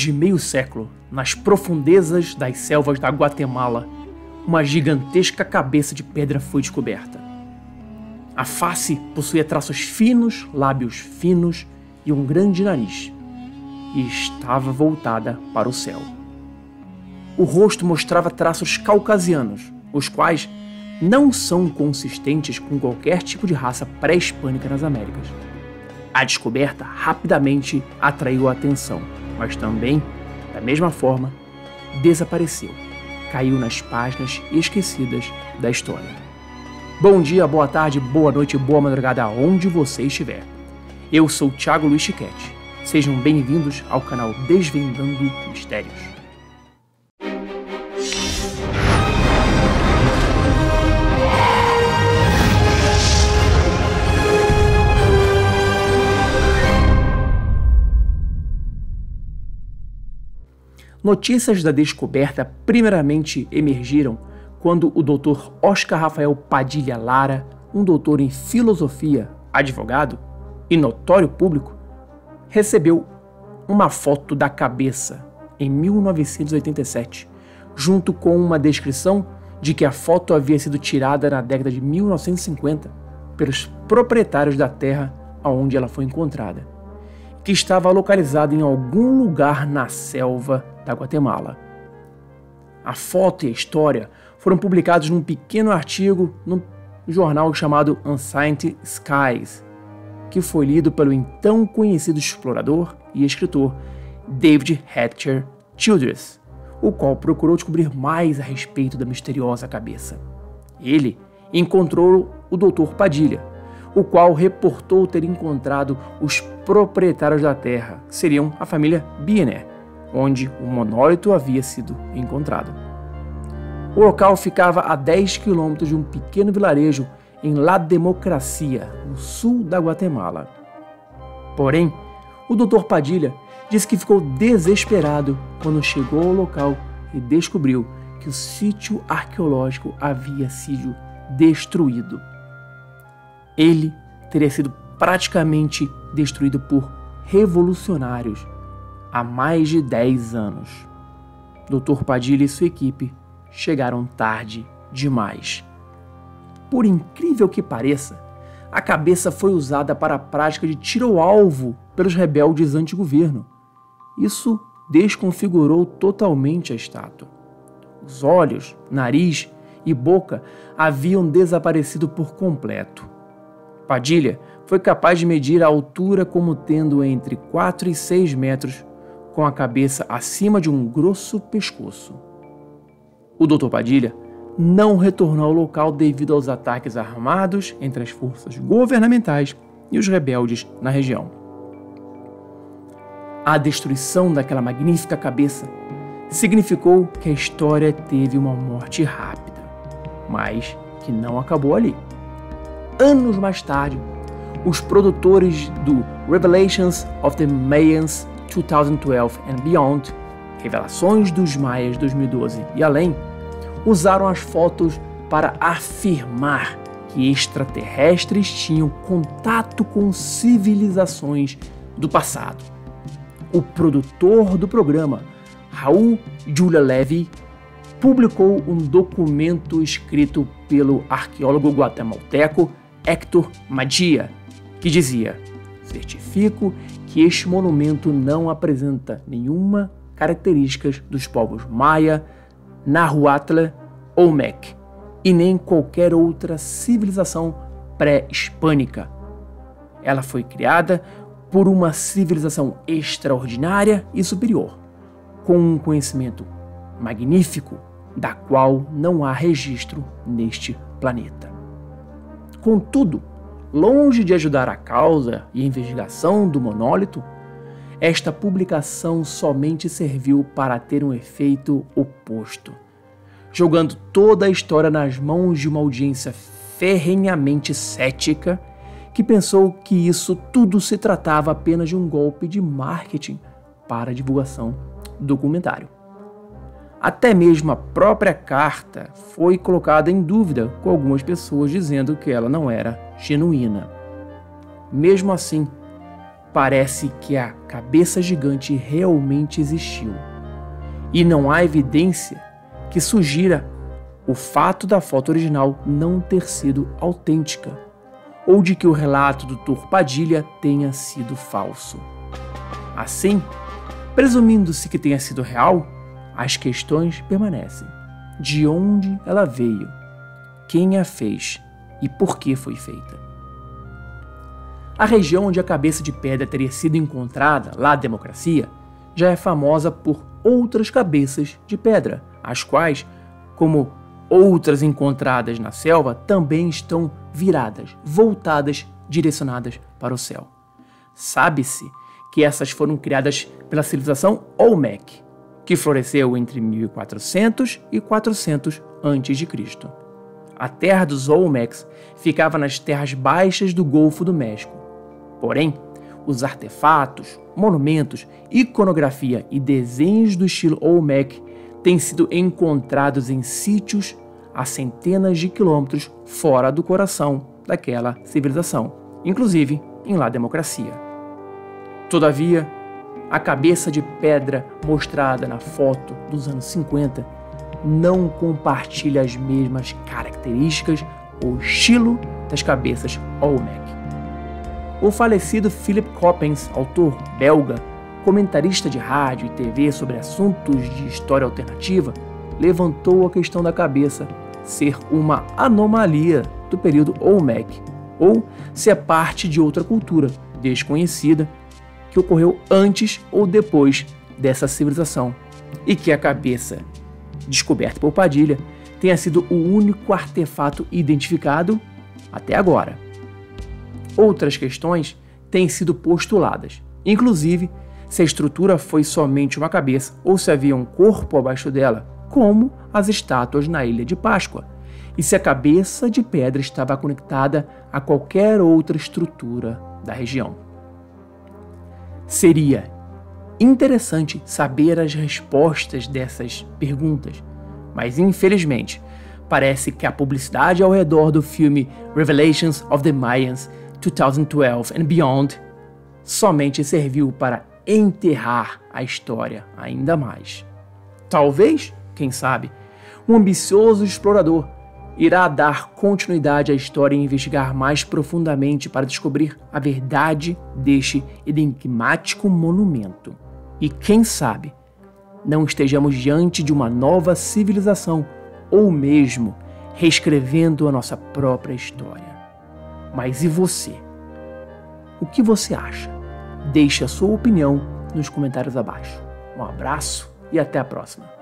De meio século, nas profundezas das selvas da Guatemala, uma gigantesca cabeça de pedra foi descoberta. A face possuía traços finos, lábios finos e um grande nariz, e estava voltada para o céu. O rosto mostrava traços caucasianos, os quais não são consistentes com qualquer tipo de raça pré-hispânica nas Américas. A descoberta rapidamente atraiu a atenção, mas também, da mesma forma, desapareceu. Caiu nas páginas esquecidas da história. Bom dia, boa tarde, boa noite, boa madrugada, aonde você estiver. Eu sou Thiago Luiz Chiquete. Sejam bem-vindos ao canal Desvendando Mistérios. Notícias da descoberta primeiramente emergiram quando o Dr. Oscar Rafael Padilha Lara, um doutor em filosofia, advogado e notório público, recebeu uma foto da cabeça em 1987, junto com uma descrição de que a foto havia sido tirada na década de 1950 pelos proprietários da terra onde ela foi encontrada, que estava localizada em algum lugar na selva da Guatemala. A foto e a história foram publicados num pequeno artigo no jornal chamado Unsciented Skies, que foi lido pelo então conhecido explorador e escritor David Hatcher Childress, o qual procurou descobrir mais a respeito da misteriosa cabeça. Ele encontrou o Dr. Padilha, o qual reportou ter encontrado os proprietários da terra, que seriam a família Biener, onde o monólito havia sido encontrado. O local ficava a 10 quilômetros de um pequeno vilarejo em La Democracia, no sul da Guatemala. Porém, o Dr. Padilha disse que ficou desesperado quando chegou ao local e descobriu que o sítio arqueológico havia sido destruído. Ele teria sido praticamente destruído por revolucionários há mais de 10 anos. Dr. Padilha e sua equipe chegaram tarde demais. Por incrível que pareça, a cabeça foi usada para a prática de tiro ao alvo pelos rebeldes anti-governo. Isso desconfigurou totalmente a estátua. Os olhos, nariz e boca haviam desaparecido por completo. Padilha foi capaz de medir a altura como tendo entre 4 e 6 metros com a cabeça acima de um grosso pescoço. O Dr. Padilha não retornou ao local devido aos ataques armados entre as forças governamentais e os rebeldes na região. A destruição daquela magnífica cabeça significou que a história teve uma morte rápida, mas que não acabou ali. Anos mais tarde, os produtores do Revelations of the Mayans 2012 and Beyond, Revelações dos Maias 2012 e além, usaram as fotos para afirmar que extraterrestres tinham contato com civilizações do passado. O produtor do programa, Raul Julia Levy, publicou um documento escrito pelo arqueólogo guatemalteco Héctor Madia, que dizia: Certifico que este monumento não apresenta nenhuma característica dos povos Maia, Nahuatl ou Mec, e nem qualquer outra civilização pré-hispânica. Ela foi criada por uma civilização extraordinária e superior, com um conhecimento magnífico da qual não há registro neste planeta. Contudo, longe de ajudar a causa e a investigação do monólito, esta publicação somente serviu para ter um efeito oposto, jogando toda a história nas mãos de uma audiência ferrenhamente cética que pensou que isso tudo se tratava apenas de um golpe de marketing para a divulgação do documentário. Até mesmo a própria carta foi colocada em dúvida com algumas pessoas dizendo que ela não era genuína. Mesmo assim, parece que a cabeça gigante realmente existiu. E não há evidência que sugira o fato da foto original não ter sido autêntica, ou de que o relato do Dr. Padilha tenha sido falso. Assim, presumindo-se que tenha sido real, as questões permanecem. De onde ela veio? Quem a fez? E por que foi feita? A região onde a cabeça de pedra teria sido encontrada, lá democracia, já é famosa por outras cabeças de pedra, as quais, como outras encontradas na selva, também estão viradas, voltadas, direcionadas para o céu. Sabe-se que essas foram criadas pela civilização Olmec, que floresceu entre 1400 e 400 a.C. A terra dos Olmecs ficava nas terras baixas do Golfo do México. Porém, os artefatos, monumentos, iconografia e desenhos do estilo Olmec têm sido encontrados em sítios a centenas de quilômetros fora do coração daquela civilização, inclusive em La Democracia. Todavia, a cabeça de pedra mostrada na foto dos anos 50 não compartilha as mesmas características ou estilo das cabeças Olmec. O falecido Philip Coppens, autor belga, comentarista de rádio e TV sobre assuntos de história alternativa, levantou a questão da cabeça ser uma anomalia do período Olmec, ou se é parte de outra cultura desconhecida que ocorreu antes ou depois dessa civilização, e que a cabeça descoberta por Padilha tenha sido o único artefato identificado até agora. Outras questões têm sido postuladas, inclusive se a estrutura foi somente uma cabeça ou se havia um corpo abaixo dela, como as estátuas na Ilha de Páscoa, e se a cabeça de pedra estava conectada a qualquer outra estrutura da região. Seria interessante saber as respostas dessas perguntas, mas infelizmente parece que a publicidade ao redor do filme Revelations of the Mayans 2012 and Beyond somente serviu para enterrar a história ainda mais. Talvez, quem sabe, um ambicioso explorador irá dar continuidade à história e investigar mais profundamente para descobrir a verdade deste enigmático monumento. E quem sabe, não estejamos diante de uma nova civilização ou mesmo reescrevendo a nossa própria história. Mas e você? O que você acha? Deixe a sua opinião nos comentários abaixo. Um abraço e até a próxima.